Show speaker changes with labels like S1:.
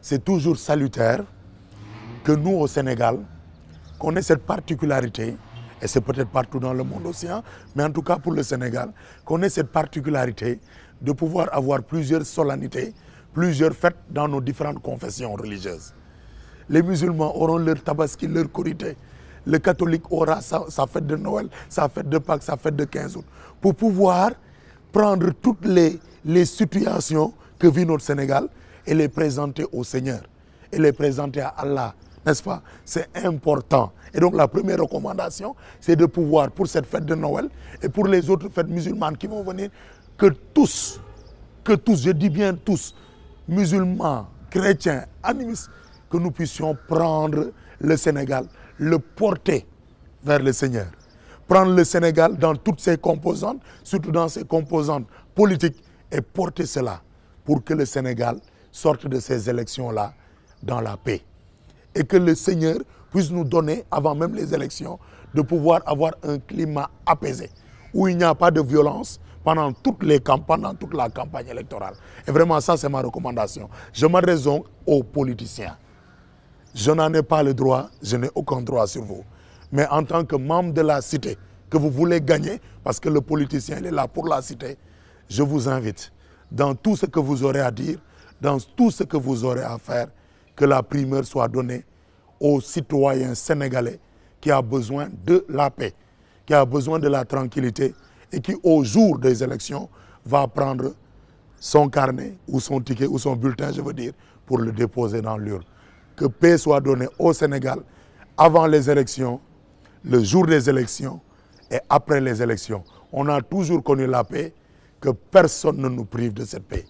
S1: c'est toujours salutaire que nous, au Sénégal, qu'on ait cette particularité, et c'est peut-être partout dans le monde aussi, hein, mais en tout cas pour le Sénégal, qu'on ait cette particularité de pouvoir avoir plusieurs solennités, plusieurs fêtes dans nos différentes confessions religieuses. Les musulmans auront leur tabaski, leur korité. Le catholique aura sa, sa, fête de Noël, sa fête de Pâques, sa fête de 15 août. Pour pouvoir prendre toutes les, les situations que vit notre Sénégal et les présenter au Seigneur et les présenter à Allah, n'est-ce pas? C'est important. Et donc la première recommandation, c'est de pouvoir, pour cette fête de Noël et pour les autres fêtes musulmanes qui vont venir, que tous, que tous, je dis bien tous, musulmans, chrétiens, animistes, que nous puissions prendre le Sénégal, le porter vers le Seigneur. Prendre le Sénégal dans toutes ses composantes, surtout dans ses composantes politiques, et porter cela pour que le Sénégal sorte de ces élections-là dans la paix. Et que le Seigneur puisse nous donner, avant même les élections, de pouvoir avoir un climat apaisé, où il n'y a pas de violence pendant, toute la campagne électorale. Et vraiment, ça, c'est ma recommandation. Je m'adresse donc aux politiciens. Je n'en ai pas le droit, je n'ai aucun droit sur vous. Mais en tant que membre de la cité, que vous voulez gagner, parce que le politicien il est là pour la cité, je vous invite, dans tout ce que vous aurez à dire, dans tout ce que vous aurez à faire, que la primeur soit donnée aux citoyens sénégalais qui a besoin de la paix, qui a besoin de la tranquillité et qui, au jour des élections, va prendre son carnet ou son ticket ou son bulletin, je veux dire, pour le déposer dans l'urne. Que paix soit donnée au Sénégal avant les élections, le jour des élections et après les élections. On a toujours connu la paix, que personne ne nous prive de cette paix.